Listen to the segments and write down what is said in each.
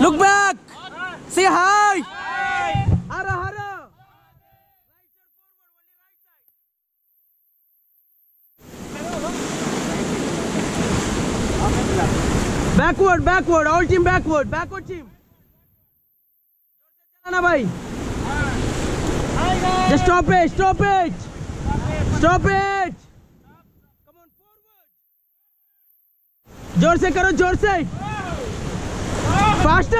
Look back. Say hi. Hara hara. Backward, backward. All team backward. Backward team. चलाना भाई. Just stop it. Stop it. Stop it. Come on forward. ज़ोर से करो ज़ोर से fast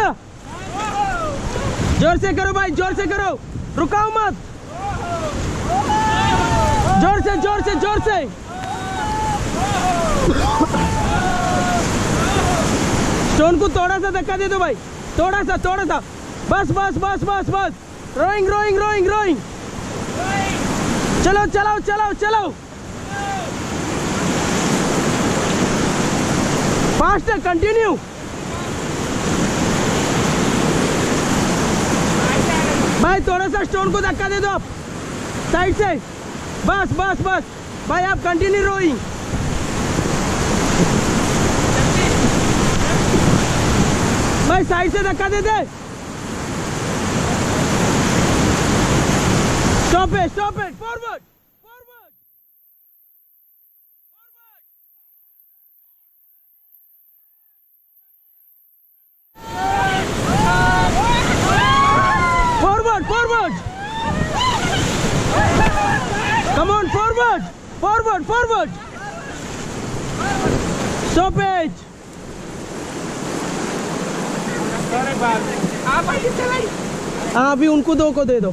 ज़ोर से करो भाई, ज़ोर से करो। रुकाओ मत। ज़ोर से ज़ोर से ज़ोर से। स्टोन को थोड़ा सा धक्का दे दो भाई। थोड़ा सा थोड़ा सा। बस बस बस बस बस। रोइंग रोइंग रोइंग रोइंग चलो, चलाओ चलाओ चलाओ। फास्ट कंटिन्यू थोड़ा सा स्टोन को धक्का दे दो। आप साइड से। बस बस बस। भाई, आप कंटिन्यू रोइंग भाई साइड से धक्का दे दे। Stop stop forward forward Forward, forward. Come on, forward, forward, forward. Stop it. आप आइए चलाइए हाँ अभी उनको दो को दे दो